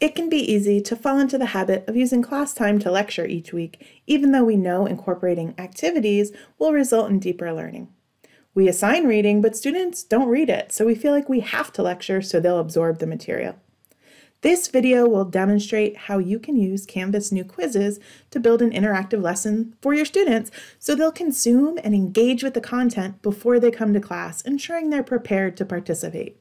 It can be easy to fall into the habit of using class time to lecture each week, even though we know incorporating activities will result in deeper learning. We assign reading, but students don't read it, so we feel like we have to lecture so they'll absorb the material. This video will demonstrate how you can use Canvas new quizzes to build an interactive lesson for your students so they'll consume and engage with the content before they come to class, ensuring they're prepared to participate.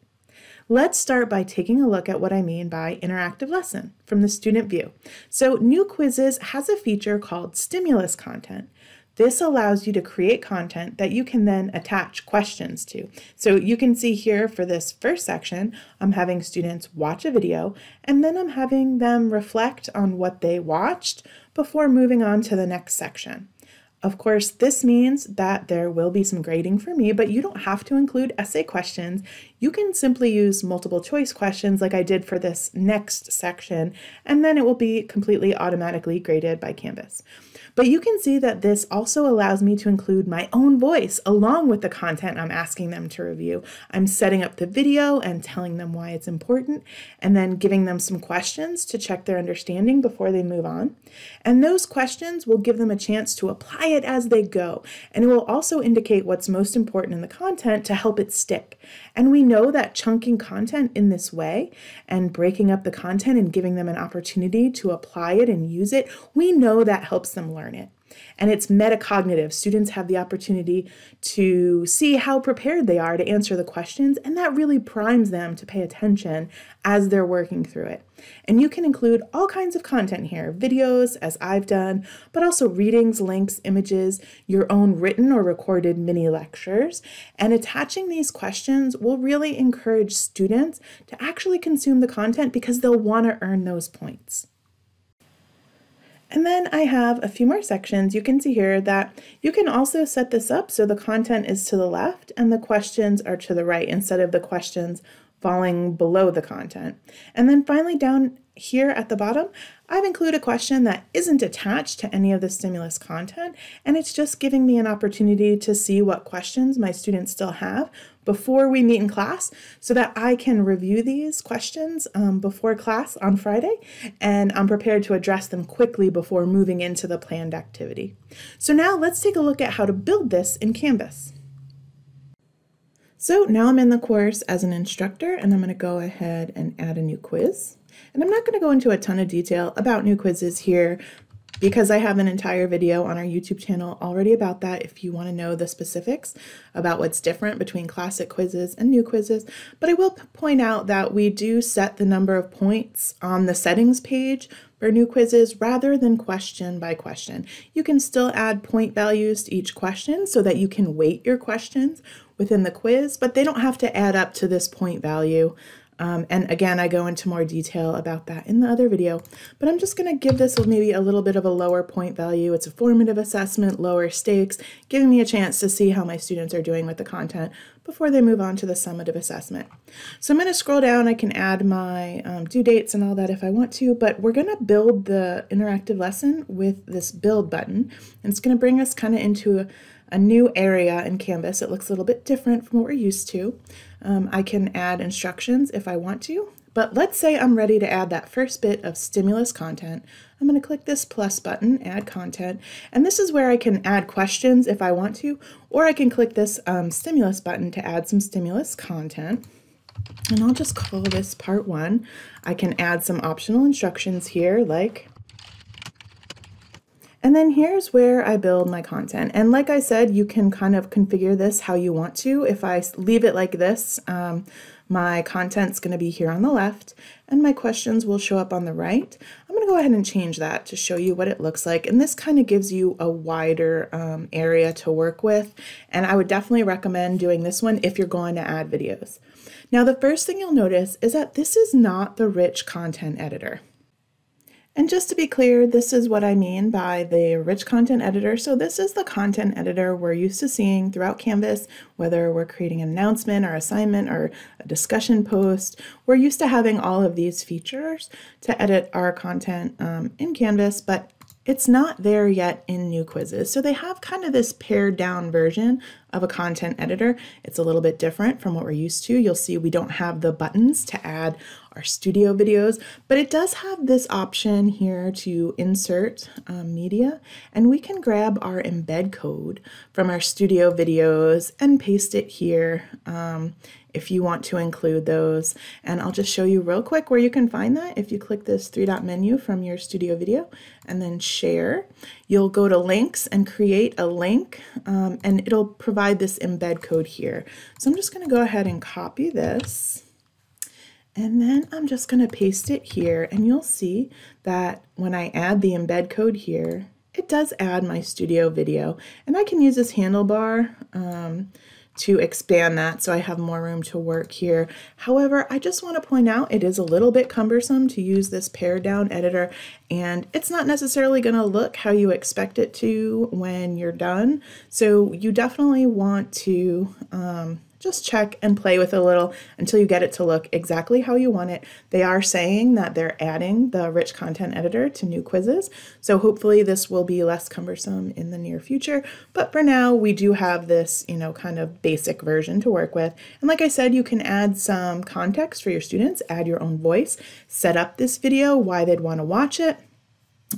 Let's start by taking a look at what I mean by interactive lesson from the student view. So New Quizzes has a feature called stimulus content. This allows you to create content that you can then attach questions to. So you can see here for this first section, I'm having students watch a video and then I'm having them reflect on what they watched before moving on to the next section. Of course, this means that there will be some grading for me, but you don't have to include essay questions. You can simply use multiple choice questions like I did for this next section, and then it will be completely automatically graded by Canvas. But you can see that this also allows me to include my own voice along with the content I'm asking them to review. I'm setting up the video and telling them why it's important, and then giving them some questions to check their understanding before they move on. And those questions will give them a chance to apply it as they go, and it will also indicate what's most important in the content to help it stick. And we know that chunking content in this way and breaking up the content and giving them an opportunity to apply it and use it, we know that helps them learn it. And it's metacognitive. Students have the opportunity to see how prepared they are to answer the questions, and that really primes them to pay attention as they're working through it. And you can include all kinds of content here videos, as I've done, but also readings, links, images, your own written or recorded mini lectures. And attaching these questions will really encourage students to actually consume the content because they'll want to earn those points. And then I have a few more sections. You can see here that you can also set this up so the content is to the left and the questions are to the right instead of the questions falling below the content. And then finally down here at the bottom, I've included a question that isn't attached to any of the stimulus content, and it's just giving me an opportunity to see what questions my students still have before we meet in class so that I can review these questions um, before class on Friday, and I'm prepared to address them quickly before moving into the planned activity. So now let's take a look at how to build this in Canvas. So now I'm in the course as an instructor and I'm going to go ahead and add a new quiz. And I'm not going to go into a ton of detail about new quizzes here because I have an entire video on our YouTube channel already about that if you want to know the specifics about what's different between classic quizzes and new quizzes. But I will point out that we do set the number of points on the settings page for new quizzes rather than question by question. You can still add point values to each question so that you can weight your questions within the quiz, but they don't have to add up to this point value. Um, and again, I go into more detail about that in the other video, but I'm just going to give this maybe a little bit of a lower point value. It's a formative assessment, lower stakes, giving me a chance to see how my students are doing with the content before they move on to the summative assessment. So I'm going to scroll down. I can add my um, due dates and all that if I want to, but we're going to build the interactive lesson with this build button. And it's going to bring us kind of into a, a new area in Canvas. It looks a little bit different from what we're used to. Um, I can add instructions if I want to, but let's say I'm ready to add that first bit of stimulus content. I'm going to click this plus button, add content, and this is where I can add questions if I want to, or I can click this um, stimulus button to add some stimulus content. And I'll just call this part one. I can add some optional instructions here like and then here's where I build my content. And like I said, you can kind of configure this how you want to. If I leave it like this, um, my content's going to be here on the left and my questions will show up on the right. I'm going to go ahead and change that to show you what it looks like. And this kind of gives you a wider um, area to work with. And I would definitely recommend doing this one if you're going to add videos. Now, the first thing you'll notice is that this is not the rich content editor. And just to be clear, this is what I mean by the rich content editor. So this is the content editor we're used to seeing throughout Canvas, whether we're creating an announcement or assignment or a discussion post. We're used to having all of these features to edit our content um, in Canvas, but it's not there yet in new quizzes. So they have kind of this pared down version of a content editor. It's a little bit different from what we're used to. You'll see we don't have the buttons to add our studio videos, but it does have this option here to insert um, media, and we can grab our embed code from our studio videos and paste it here um, if you want to include those. And I'll just show you real quick where you can find that. If you click this three dot menu from your studio video and then share, you'll go to links and create a link um, and it'll provide this embed code here. So I'm just gonna go ahead and copy this. And then I'm just going to paste it here and you'll see that when I add the embed code here, it does add my studio video and I can use this handlebar um, to expand that so I have more room to work here. However, I just want to point out it is a little bit cumbersome to use this pared down editor and it's not necessarily going to look how you expect it to when you're done. So you definitely want to um, just check and play with a little until you get it to look exactly how you want it. They are saying that they're adding the rich content editor to new quizzes, so hopefully this will be less cumbersome in the near future. But for now, we do have this, you know, kind of basic version to work with. And like I said, you can add some context for your students, add your own voice, set up this video, why they'd want to watch it,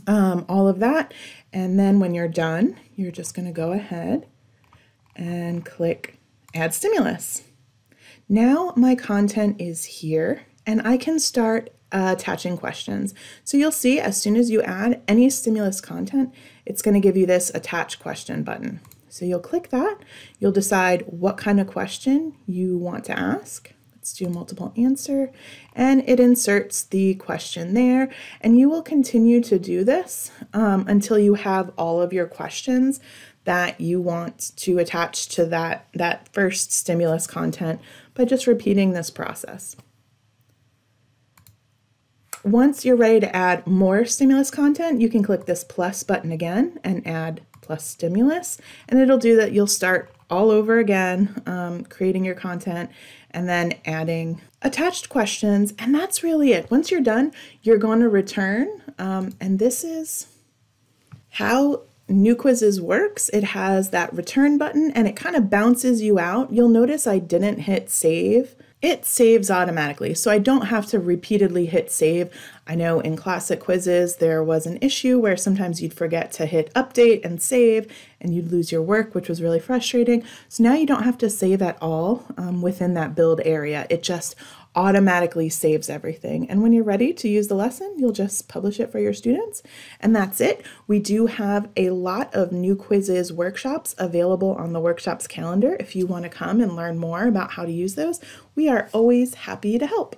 um, all of that. And then when you're done, you're just going to go ahead and click add stimulus. Now my content is here and I can start uh, attaching questions. So you'll see as soon as you add any stimulus content, it's going to give you this attach question button. So you'll click that, you'll decide what kind of question you want to ask. Let's do multiple answer and it inserts the question there and you will continue to do this um, until you have all of your questions that you want to attach to that, that first stimulus content by just repeating this process. Once you're ready to add more stimulus content, you can click this plus button again and add plus stimulus, and it'll do that. You'll start all over again, um, creating your content and then adding attached questions, and that's really it. Once you're done, you're going to return, um, and this is how New Quizzes works. It has that return button and it kind of bounces you out. You'll notice I didn't hit save. It saves automatically, so I don't have to repeatedly hit save. I know in classic quizzes there was an issue where sometimes you'd forget to hit update and save and you'd lose your work, which was really frustrating. So now you don't have to save at all um, within that build area. It just automatically saves everything. And when you're ready to use the lesson, you'll just publish it for your students. And that's it. We do have a lot of new quizzes workshops available on the workshops calendar. If you want to come and learn more about how to use those, we are always happy to help.